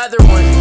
another one.